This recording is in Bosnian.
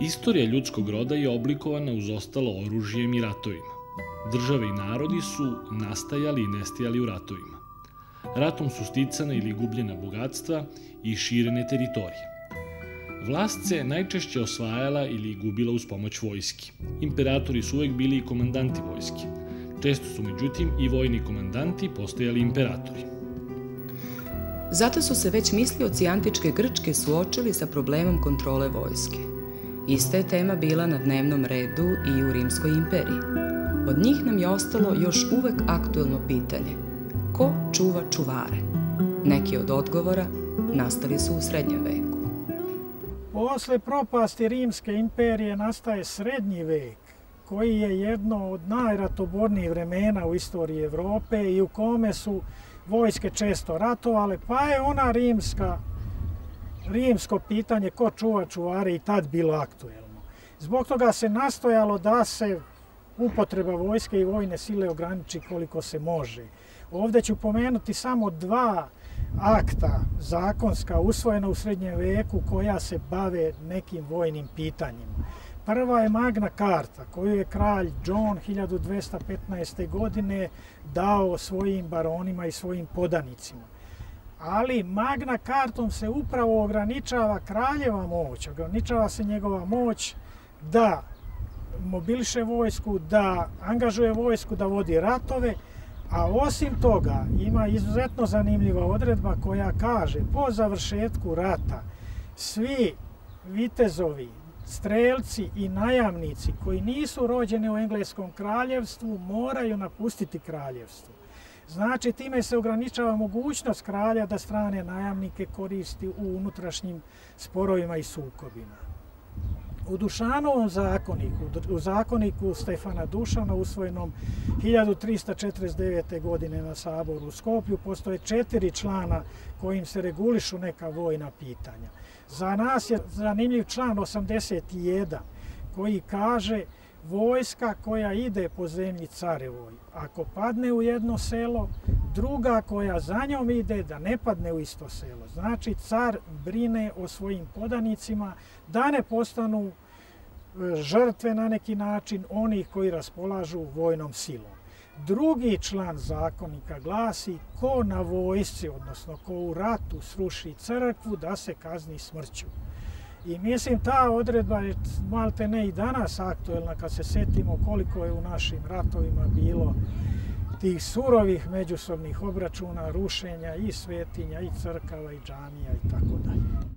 Istorija ljudskog roda je oblikovana uz ostalo oružjem i ratovima. Države i narodi su nastajali i nestajali u ratovima. Ratom su sticana ili gubljena bogatstva i širene teritorije. Vlast se najčešće osvajala ili gubila uz pomoć vojski. Imperatori su uvek bili i komandanti vojske. Često su međutim i vojni komandanti postojali imperatori. Zato su se već mislioci antičke Grčke suočili sa problemom kontrole vojske. Ista je tema bila na dnevnom redu i u Rimskoj imperiji. Od njih nam je ostalo još uvek aktuelno pitanje. Ko čuva čuvare? Neki od odgovora nastali su u srednjem veku. Posle propasti Rimske imperije nastaje srednji vek, koji je jedno od najratobornijih vremena u istoriji Evrope i u kome su vojske često ratovale, pa je ona rimska rimsko pitanje ko čuva čuvare i tad bilo aktuelno. Zbog toga se nastojalo da se upotreba vojske i vojne sile ograniči koliko se može. Ovdje ću pomenuti samo dva akta zakonska usvojena u srednjem veku koja se bave nekim vojnim pitanjima. Prva je Magna Carta koju je kralj John 1215. godine dao svojim baronima i svojim podanicima ali Magna kartom se upravo ograničava kraljeva moć, ograničava se njegova moć da mobiliše vojsku, da angažuje vojsku, da vodi ratove, a osim toga ima izuzetno zanimljiva odredba koja kaže po završetku rata svi vitezovi, strelci i najamnici koji nisu rođeni u engleskom kraljevstvu moraju napustiti kraljevstvo. Znači, time se ograničava mogućnost kralja da strane najamnike koristi u unutrašnjim sporovima i sukobima. U Dušanovom zakoniku, u zakoniku Stefana Dušana, usvojenom 1349. godine na saboru u Skoplju, postoje četiri člana kojim se regulišu neka vojna pitanja. Za nas je zanimljiv član 81 koji kaže vojska koja ide po zemlji carevoj, ako padne u jedno selo, druga koja za njom ide da ne padne u isto selo. Znači, car brine o svojim podanicima da ne postanu e, žrtve na neki način onih koji raspolažu vojnom silom. Drugi član zakonika glasi ko na vojsci, odnosno ko u ratu sruši crkvu, da se kazni smrću. I mislim ta odredba je malte ne i danas aktuelna kad se setimo koliko je u našim ratovima bilo tih surovih međusobnih obračuna, rušenja i svetinja i crkava i džamija i tako dalje.